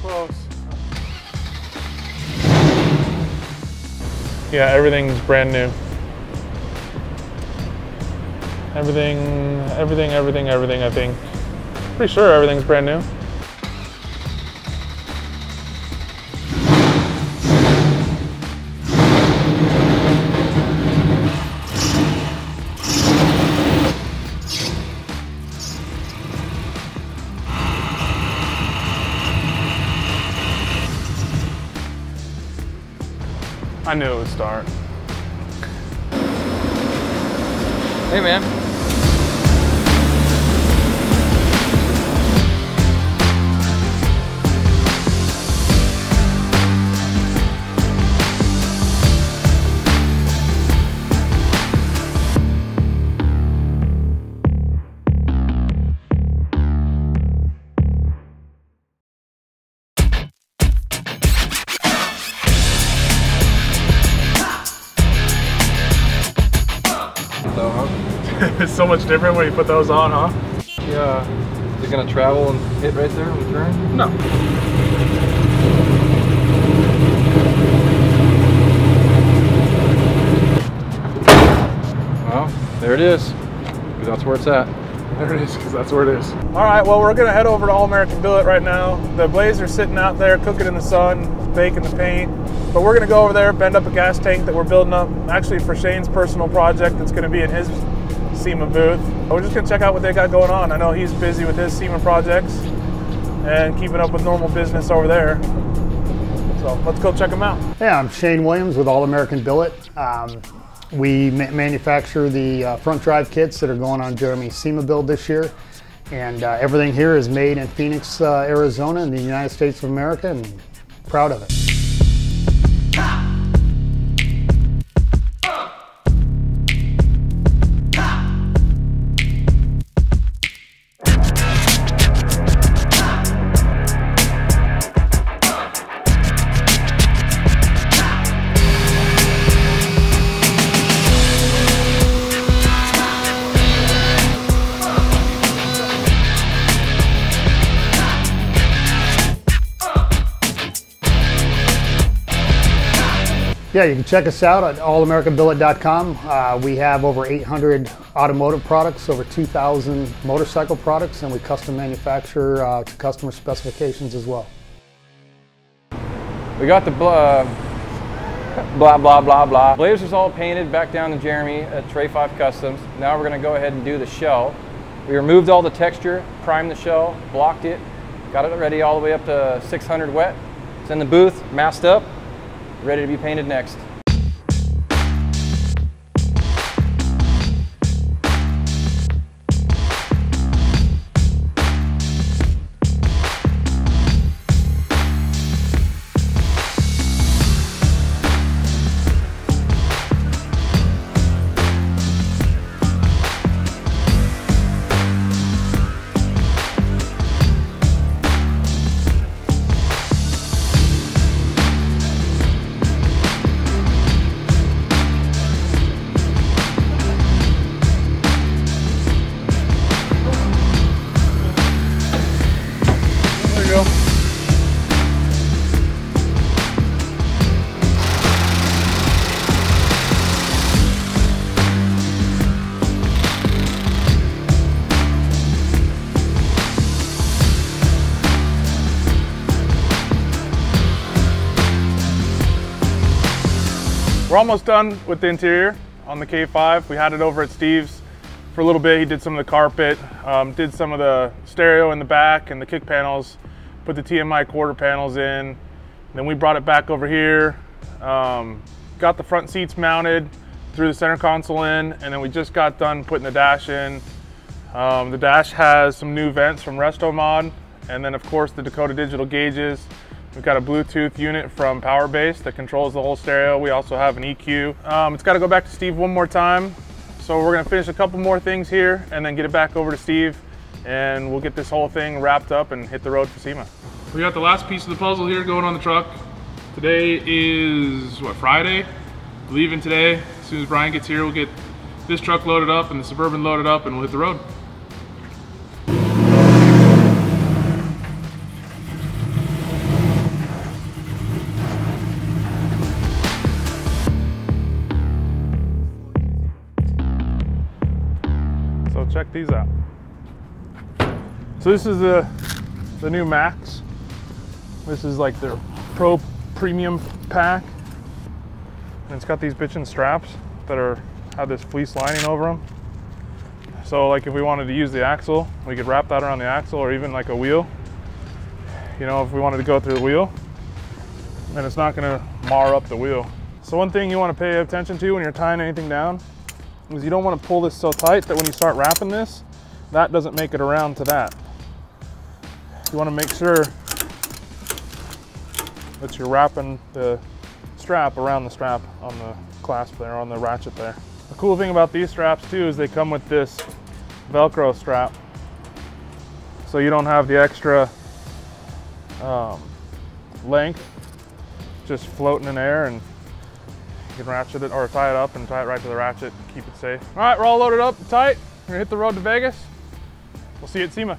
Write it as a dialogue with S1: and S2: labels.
S1: close. Yeah, everything's brand new. Everything, everything, everything, everything, I think. Pretty sure everything's brand new. I knew it would start.
S2: Hey, man. So, huh?
S1: it's so much different when you put those on, huh?
S2: Yeah. Is it gonna travel and hit right there on the turn?
S1: No.
S2: Well, there it is. That's where it's at.
S1: There it is, because that's where it is. All right, well, we're gonna head over to All American Billet right now. The Blaze are sitting out there cooking in the sun, baking the paint. But we're gonna go over there, bend up a gas tank that we're building up, actually for Shane's personal project that's gonna be in his SEMA booth. We're just gonna check out what they got going on. I know he's busy with his SEMA projects and keeping up with normal business over there. So let's go check them out.
S3: Yeah, I'm Shane Williams with All American Billet. Um, we ma- manufacture the uh, front drive kits that are going on Jeremy's SEMA build this year. And uh, everything here is made in Phoenix, uh, Arizona, in the United States of America, and proud of it. Yeah, you can check us out at allamericanbillet.com. Uh, we have over 800 automotive products, over 2,000 motorcycle products, and we custom manufacture uh, to customer specifications as well.
S2: We got the blah, blah, blah, blah, blah. Blazers all painted back down to Jeremy at Tre 5 Customs. Now we're gonna go ahead and do the shell. We removed all the texture, primed the shell, blocked it, got it ready all the way up to 600 wet. It's in the booth, masked up, ready to be painted next.
S1: We're almost done with the interior on the K5. We had it over at Steve's for a little bit. He did some of the carpet, um, did some of the stereo in the back and the kick panels, put the TMI quarter panels in. Then we brought it back over here, um, got the front seats mounted, threw the center console in, and then we just got done putting the dash in. Um, the dash has some new vents from Resto Mod, and then of course the Dakota Digital gauges. We've got a Bluetooth unit from Powerbass that controls the whole stereo. We also have an EQ. Um, it's got to go back to Steve one more time. So we're gonna finish a couple more things here and then get it back over to Steve and we'll get this whole thing wrapped up and hit the road for SEMA. We got the last piece of the puzzle here going on the truck. Today is, what, Friday? Leaving today. As soon as Brian gets here, we'll get this truck loaded up and the Suburban loaded up and we'll hit the road. Check these out. So this is the, the new Max. This is like their Pro Premium pack. And it's got these bitchin' straps that are have this fleece lining over them. So like if we wanted to use the axle, we could wrap that around the axle or even like a wheel. You know, if we wanted to go through the wheel, and it's not gonna mar up the wheel. So one thing you wanna pay attention to when you're tying anything down is you don't wanna pull this so tight that when you start wrapping this, that doesn't make it around to that. You wanna make sure that you're wrapping the strap around the strap on the clasp there, on the ratchet there. The cool thing about these straps too is they come with this Velcro strap. So you don't have the extra um, length just floating in air and can ratchet it or tie it up and tie it right to the ratchet and keep it safe. All right, we're all loaded up tight. We're gonna hit the road to Vegas. We'll see you at SEMA.